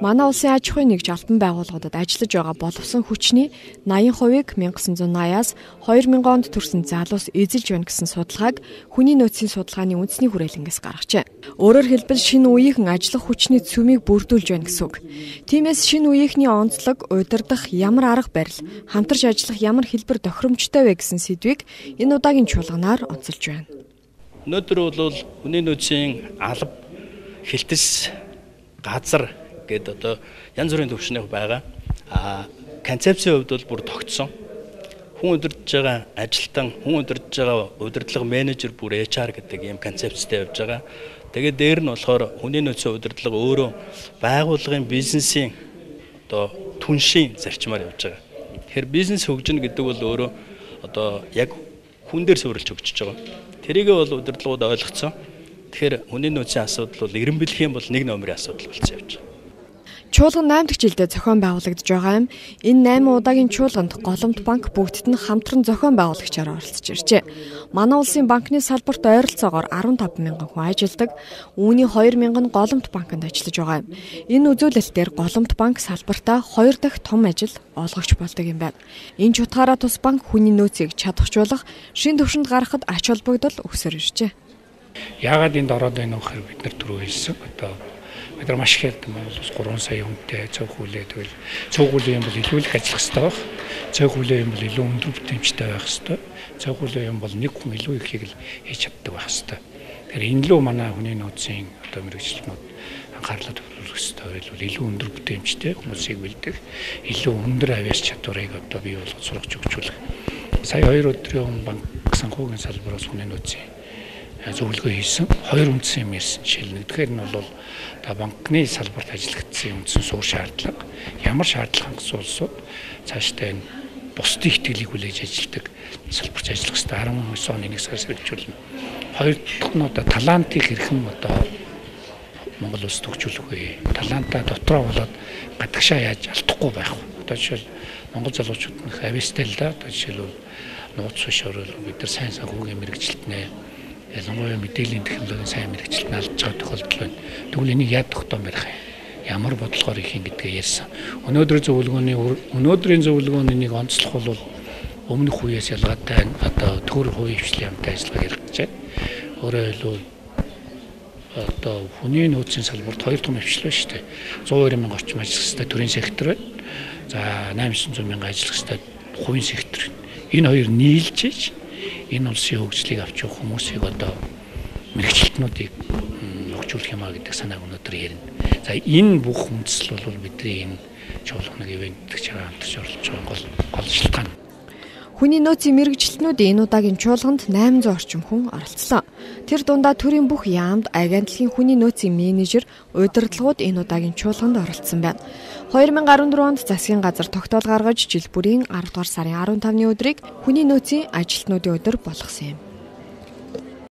Манай улсын аж ахуйн нэгж албан байгууллагуудад ажиллаж байгаа боловсон хүчний 80%-ийг 1980-аас 2000 онд төрсэн залуус эзэлж байна гэсэн судалгааг хүний нөөцийн судалгааны үндэсний хүрээлэнгээс гаргажээ. Өөрөөр хэлбэл шинэ үеийнхэн ажиллах хүчний цөмийг бүрдүүлж байна гэсэн үг. Тиймээс шинэ үеийнхний онцлог, удирдах ямар арга барил, хамтарч ажиллах ямар хэлбэр тохиромжтой вэ гэсэн сэдвийг энэ удаагийн чуулганаар онцолж байна. Өнөөдөр бол хүний нөөцийн алба хилтэс газар гэдэг одоо янз бүрийн төвшнөх байгаа. А концепцийн хувьд бол бүр тогтсон. Хүн удирдах байгаа ажилтан, хүн удирдах байгаа удирдлага менежер бүр HR гэдэг ийм концепцтэй явж байгаа. Тэгээд дээр нь болохоор хүний нөөцийн удирдлага өөрөө байгууллагын бизнесийн одоо түншийн зарчмаар явж байгаа. Тэгэхээр бизнес хөгжинө гэдэг бол өөрөө одоо яг хүн дээр суурилж хөгжиж байгаа. Тэрийгээ бол удирдлагууд ойлгоцсон. Тэгэхээр хүний нөөцийн асуудал бол эрен бэлгийн бол нэг номерын асуудал болсон явж байгаа. Чуулган 8 дахь жилдээ зохион байгуулагдж байгаа юм. Энэ 8 удаагийн чуулганд Голомт банк бүгдд нь хамтран зохион байгуулагчаар оролцож иржээ. Манай улсын банкны салбарт ойролцоогоор 15 мянган хүн ажилладаг. Үүний 2 мянган Голомт банкнд ажиллаж байгаа юм. Энэ үзүүлэлтээр Голомт банк салбартаа 2 дахь том ажил олгогч болдог юм байна. Энэ ч утгаараа тус банк хүний нөөцийг чадахжуулах, шин төвшөнд гаргахад ач холбогдол өгсөр иржээ. Яагаад энд ороод байна вэ гэхээр бид нар түрүү хэлсэн. Одоо бид нар маш их ярьдаг Монгол улс 3 сая хүнтэй цөөхүүлээ тэгвэл цөөхүүлээ юм бол илүү их ажиллах хэрэгтэй байх. Цөөхүүлээ юм бол илүү өндөр бүтээмжтэй байх хэрэгтэй. Цөөхүүлээ юм бол нэг хүн илүү ихийг л хийж чаддаг байх хэрэгтэй. Тэгэхээр энэ лөө манай хүний нөөцийн одоо мэрэгчлэнүүд анхаарлаа төвлөрөх хэрэгтэй байвал илүү өндөр бүтээмжтэй хүмүүсийг бэлдэх, илүү өндөр авиас чадварыг одоо бий болгож сургаж өгчүүлэх. Сая 2 өдрийн банк санхүүгийн салбараас хүний нөөцийн зөвлөгөө хийсэн. Хоёр үндсэн юм ярьсан. Жишээл нэгдүгээр нь бол та банкны салбарт ажиллагдсан үндсэн суур шаардлага. Ямар шаардлага хангасан улсууд цаашдаа энэ бусдын ихтгэлийг хүлээж ажилтдаг салбарт ажиллах хэрэгтэй 19 оны 1 сараас хэрэгжүүлнэ. Хоёр дахь нь одоо талантыг хэрхэн одоо Монгол улс төгжүүлэх вэ? Талантаа дотроо болоод гадагшаа яаж алдахгүй байх вэ? Одоо жишээл Монгол залуучууд нь авьяастай л да. Одоо жишээлбэл нууц биш орол бид нар сайн санхүүгийн мэрэгчлэлтнээ ялангуяа мэдээллийн технологийн сайн мэрэгчлэлт алдж байгаа тохиолдол байна. Тэгвэл энийг яад тогтоом барих юм? Ямар бодлогоор их юм гэдгээ ярьсан. Өнөөдрийн зөвлөгөөний өнөөдрийн зөвлөгөөний нэг онцлог бол өмнөх үеэс ялгаатай одоо төр хувийн хвшлийн хамтаа ажиллагаа гэж байна. Өөрөөр хэлбэл одоо хүний нөөцийн салбарт хоёр том хвшил байна шүү дээ. 120 мянган орчим хэвээр төрийн сектор байна. За 800 мянган ажиллах хэвээр хувийн сектор. Энэ хоёр нийлж иж энэ улсын хөгжлийг авч явах хүмүүсийг одоо мэрэгчлэтнүүдийг хөгжүүлэх юмаа гэдэг санааг өнөөдөр ярина. За энэ бүх үндэслэл бол бидний энэ чуулганыг ивент чагаа хамтарч оролцож байгаа гол гол шалтгаан. Хүний нөөцийн мэрэгчлэтнүүдийн энэ удаагийн чуулганд 800 орчим хүн оролцлоо. Тэр дундаа төрийн бүх яамд агентлагийн хүний нөөцийн менежер, удирдлагууд энэ удаагийн чуулганд оролцсон байна. 2014 онд засгийн газар тогтоол гаргаж жил бүрийн 10 дугаар сарын 15-ны өдрийг хүний нөөцийн ажилтнуудын өдөр болгосон юм.